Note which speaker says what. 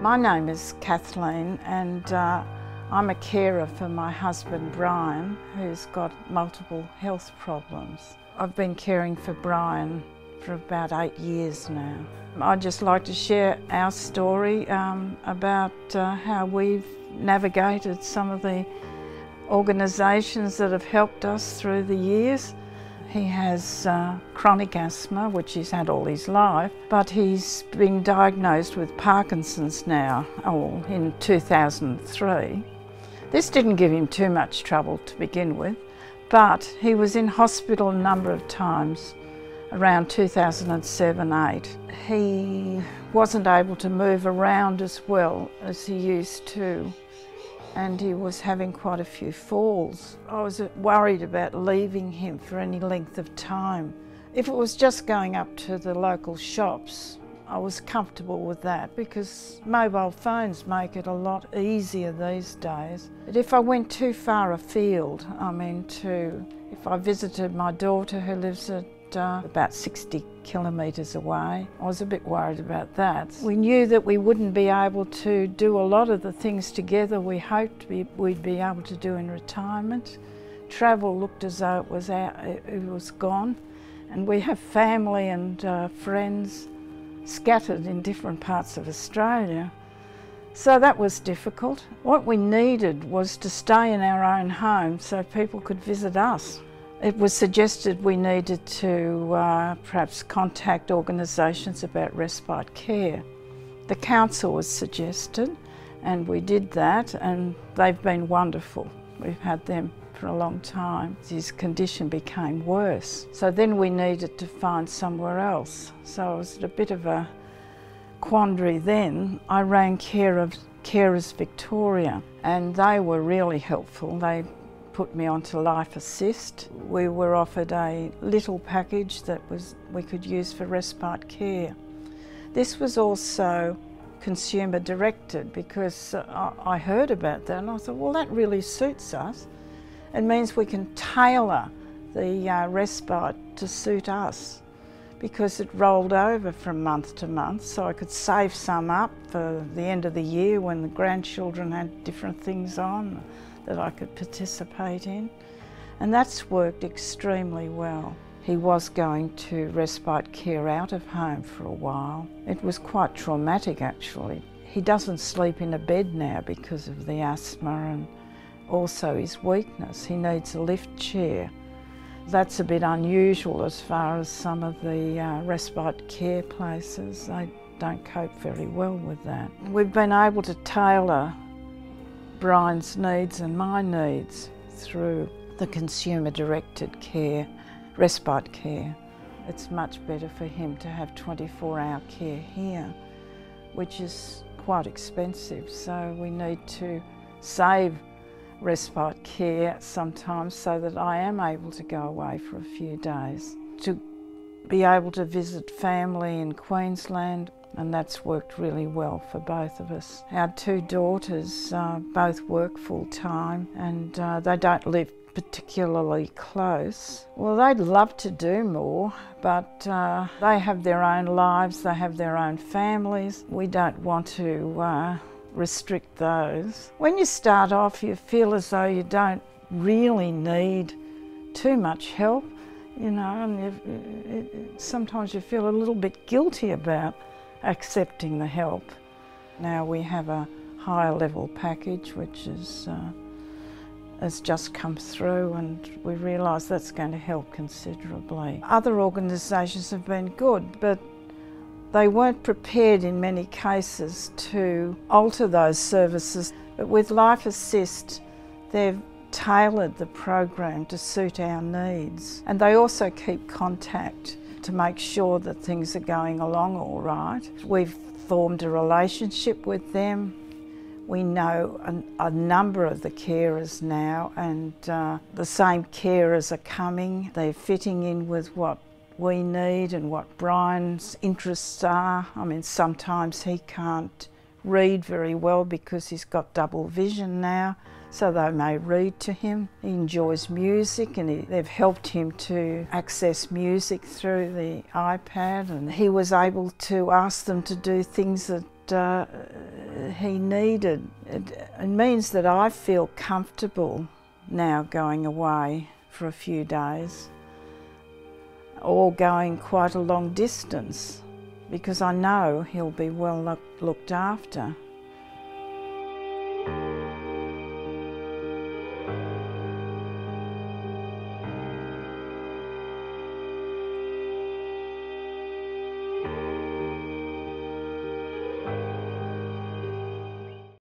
Speaker 1: My name is Kathleen and uh, I'm a carer for my husband Brian who's got multiple health problems. I've been caring for Brian for about eight years now. I'd just like to share our story um, about uh, how we've navigated some of the organisations that have helped us through the years. He has uh, chronic asthma, which he's had all his life, but he's been diagnosed with Parkinson's now, oh, in 2003. This didn't give him too much trouble to begin with, but he was in hospital a number of times around 2007 8. He wasn't able to move around as well as he used to and he was having quite a few falls. I was worried about leaving him for any length of time. If it was just going up to the local shops, I was comfortable with that because mobile phones make it a lot easier these days. But if I went too far afield, I mean to, if I visited my daughter who lives at uh, about 60 kilometres away. I was a bit worried about that. We knew that we wouldn't be able to do a lot of the things together we hoped we'd be able to do in retirement. Travel looked as though it was, out, it was gone, and we have family and uh, friends scattered in different parts of Australia. So that was difficult. What we needed was to stay in our own home so people could visit us. It was suggested we needed to uh, perhaps contact organisations about respite care. The council was suggested and we did that and they've been wonderful. We've had them for a long time. His condition became worse. So then we needed to find somewhere else. So it was a bit of a quandary then. I rang Care of Carers Victoria and they were really helpful. They put me onto Life Assist. We were offered a little package that was we could use for respite care. This was also consumer directed because I heard about that and I thought, well, that really suits us. It means we can tailor the uh, respite to suit us because it rolled over from month to month so I could save some up for the end of the year when the grandchildren had different things on that I could participate in. And that's worked extremely well. He was going to respite care out of home for a while. It was quite traumatic actually. He doesn't sleep in a bed now because of the asthma and also his weakness. He needs a lift chair. That's a bit unusual as far as some of the uh, respite care places. They don't cope very well with that. We've been able to tailor Brian's needs and my needs through the consumer directed care, respite care. It's much better for him to have 24 hour care here, which is quite expensive. So we need to save respite care sometimes so that I am able to go away for a few days. To be able to visit family in Queensland and that's worked really well for both of us. Our two daughters uh, both work full time and uh, they don't live particularly close. Well, they'd love to do more, but uh, they have their own lives, they have their own families. We don't want to uh, restrict those. When you start off, you feel as though you don't really need too much help, you know, and you, it, sometimes you feel a little bit guilty about accepting the help. Now we have a higher level package which is, uh, has just come through and we realise that's going to help considerably. Other organisations have been good but they weren't prepared in many cases to alter those services but with Life Assist they've tailored the program to suit our needs and they also keep contact to make sure that things are going along all right. We've formed a relationship with them. We know a, a number of the carers now, and uh, the same carers are coming. They're fitting in with what we need and what Brian's interests are. I mean, sometimes he can't read very well because he's got double vision now so they may read to him. He enjoys music and he, they've helped him to access music through the iPad and he was able to ask them to do things that uh, he needed. It, it means that I feel comfortable now going away for a few days or going quite a long distance because I know he'll be well look, looked after.